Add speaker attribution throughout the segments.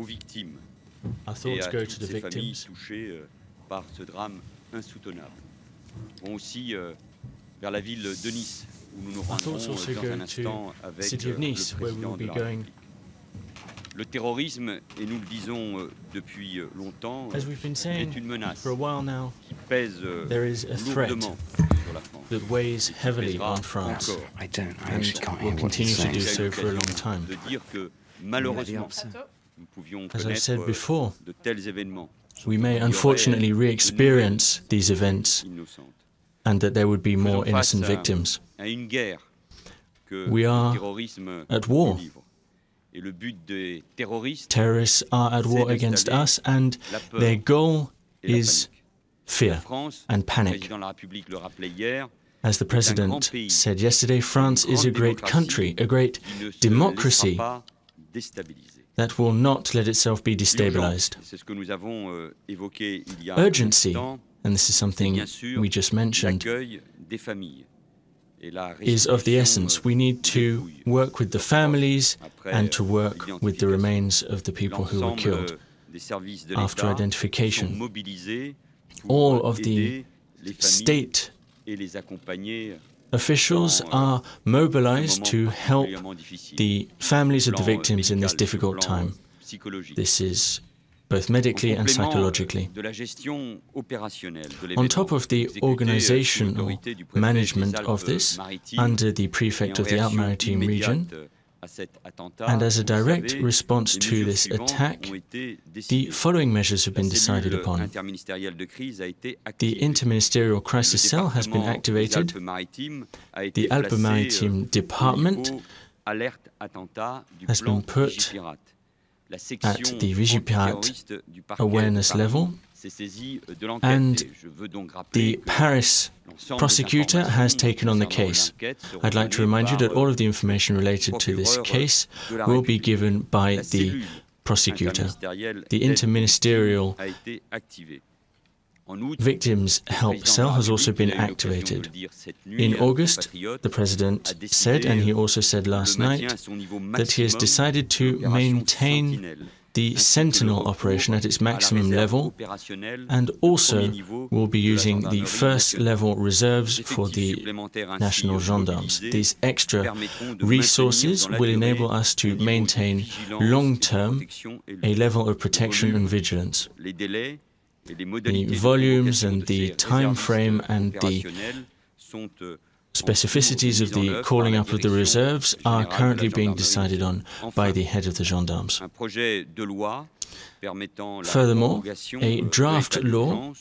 Speaker 1: aux victimes et à toutes ces familles touchées euh, par ce drame insoutenable. Vont aussi euh, vers la ville de Nice, où nous nous rendrons euh, dans un instant avec le président de la République. Le terrorisme, et nous le disons depuis longtemps, est une menace qui pèse lourdement sur la France.
Speaker 2: That weighs heavily on France.
Speaker 3: I don't, I actually can't hear what
Speaker 2: he's
Speaker 3: saying.
Speaker 1: De dire que malheureusement,
Speaker 2: As I've said
Speaker 1: euh,
Speaker 2: before,
Speaker 1: événements
Speaker 2: we may
Speaker 1: Il y aurait
Speaker 2: unfortunately re-experience these events and that there would be more innocent victims.
Speaker 1: à une guerre que
Speaker 2: We are at war.
Speaker 1: nous livre. Et le but des terroristes,
Speaker 2: Terrorists are at war against us and their goal is fear and panic.
Speaker 1: président de la République le rappelait hier,
Speaker 2: As the President said yesterday, France is a great country, a great
Speaker 1: qui ne se
Speaker 2: democracy
Speaker 1: laissera pas déstabiliser.
Speaker 2: That will not let itself be destabilized.
Speaker 1: L'urgence, C'est ce que nous avons euh, évoqué il y a
Speaker 2: Urgency, and this is something we just mentioned,
Speaker 1: l'accueil des familles. Et la
Speaker 2: is of the essence. Euh, we need
Speaker 1: euh,
Speaker 2: to work with the families
Speaker 1: euh,
Speaker 2: and to
Speaker 1: euh,
Speaker 2: work with the remains of the people who were killed.
Speaker 1: euh, des services de
Speaker 2: after identification. All of the
Speaker 1: aider les familles
Speaker 2: State
Speaker 1: et les accompagner
Speaker 2: officials are mobilized to help the families of the
Speaker 1: Sur le plan,
Speaker 2: victims in this difficult
Speaker 1: sur le plan,
Speaker 2: time. This is both medically and psychologically.
Speaker 1: de la gestion opérationnelle de
Speaker 2: On top of the organizational
Speaker 1: l'autorité du préfet
Speaker 2: management of this, under the prefect of the Alpes
Speaker 1: réaction
Speaker 2: Maritime region,
Speaker 1: à cet attentat,
Speaker 2: and as a direct response to this attack, the following measures have been decided upon.
Speaker 1: interministérielle de crise a été
Speaker 2: The interministerial crisis cell has been activated.
Speaker 1: Alpes-Maritimes a été
Speaker 2: The Alpes
Speaker 1: euh,
Speaker 2: Maritime Department
Speaker 1: niveau alerte attentat du
Speaker 2: has been put at the Vigipirate
Speaker 1: antiterroriste du parquet
Speaker 2: awareness level,
Speaker 1: euh,
Speaker 2: and
Speaker 1: et je veux donc rappeler
Speaker 2: the Paris prosecutor has taken on the case. I'd like to remind you that all
Speaker 1: euh,
Speaker 2: of the euh, information related to this case will be given by the prosecutor. The interministerial
Speaker 1: a été activée. En août,
Speaker 2: Victims Help Cell has also been
Speaker 1: il a eu l'occasion de le
Speaker 2: activated.
Speaker 1: dire cette nuit
Speaker 2: In August, the President said, and he also said last night,
Speaker 1: à son niveau
Speaker 2: that he has decided to maintain the
Speaker 1: ainsi que le
Speaker 2: Sentinel operation at its maximum level and also will be using the first level reserves for the national gendarmes. These extra resources
Speaker 1: maintenir dans la
Speaker 2: will enable us to
Speaker 1: un niveau de
Speaker 2: maintain
Speaker 1: de
Speaker 2: long-term a level of protection and vigilance.
Speaker 1: Les délais et les
Speaker 2: The volumes and the time frame and the specificities of the calling up of the reserves are currently being decided on by the head of the gendarmes.
Speaker 1: un projet de loi permettant la
Speaker 2: Furthermore, a
Speaker 1: euh,
Speaker 2: draft law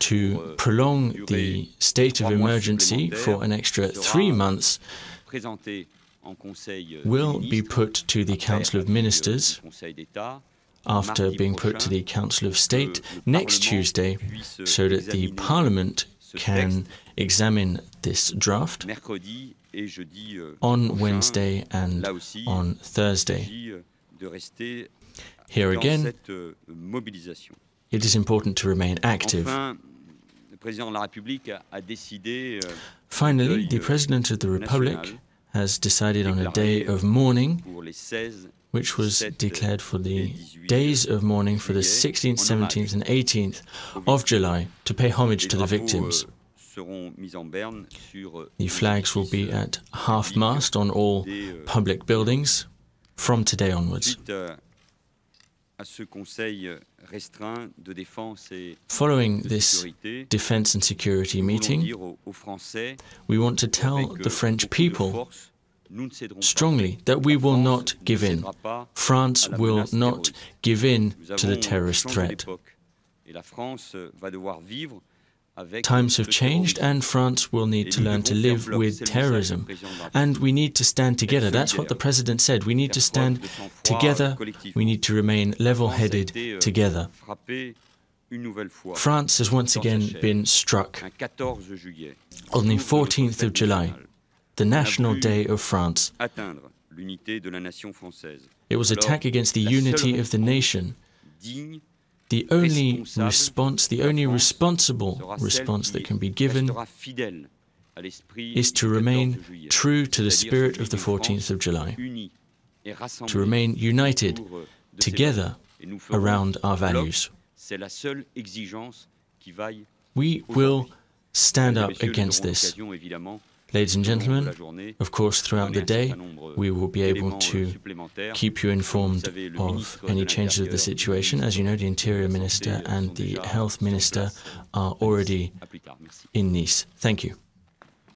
Speaker 2: To prolong the state of emergency for an extra three months
Speaker 1: présenté en Conseil euh,
Speaker 2: will be put to the Council of
Speaker 1: euh,
Speaker 2: Ministers
Speaker 1: du Conseil d'État,
Speaker 2: after being put to the Council of State next Tuesday so that the Parliament can examine this draft
Speaker 1: mercredi et jeudi euh,
Speaker 2: on. Wednesday and on Thursday.
Speaker 1: euh,
Speaker 2: Here again,
Speaker 1: euh,
Speaker 2: it is important to remain active.
Speaker 1: Enfin, le président de la République a, a décidé euh,
Speaker 2: Finally, the
Speaker 1: euh,
Speaker 2: President of the Republic has decided on a day of mourning, euh,
Speaker 1: pour les 16
Speaker 2: which was declared for the days of mourning for the 16th, 17th, and 18th of. July to pay homage to the victims.
Speaker 1: Euh, seront mis en berne sur euh,
Speaker 2: The flags will be
Speaker 1: euh,
Speaker 2: at half euh, mast on all
Speaker 1: euh,
Speaker 2: public buildings from today onwards.
Speaker 1: Suite euh, à ce conseil euh, restreint de défense et
Speaker 2: Following this Defense and Security meeting,
Speaker 1: dire aux, aux Français
Speaker 2: we want to tell the
Speaker 1: euh,
Speaker 2: French people
Speaker 1: force, nous ne céderons pas.
Speaker 2: strongly that we will not give in. France will not give in to the terrorist threat.
Speaker 1: D'époque et la France va devoir vivre avec
Speaker 2: Times have changed, and France will need to learn to live with
Speaker 1: C'est le message du
Speaker 2: terrorism.
Speaker 1: président de la
Speaker 2: And we need to stand together. That's what the. President said. We need to stand together. We need to remain level headed
Speaker 1: euh,
Speaker 2: together.
Speaker 1: frappée une nouvelle fois
Speaker 2: France has once again been struck
Speaker 1: un 14 juillet
Speaker 2: on the
Speaker 1: jour de notre
Speaker 2: 14th of July, the National Day of France.
Speaker 1: atteindre l'unité de la nation française
Speaker 2: It was attack against the unity of the nation. The only response, the only responsible response that can be given
Speaker 1: restera fidèle à l'esprit
Speaker 2: is to remain true to the spirit of the 14th of July,
Speaker 1: France unie et rassemblée
Speaker 2: to remain united
Speaker 1: autour, de ses
Speaker 2: together around our values. We will stand up against this. Ladies and gentlemen, of course, throughout the day, we will be able to keep you informed of any changes of the situation. As you know, the Interior Minister and the Health Minister are already in Nice. Thank you.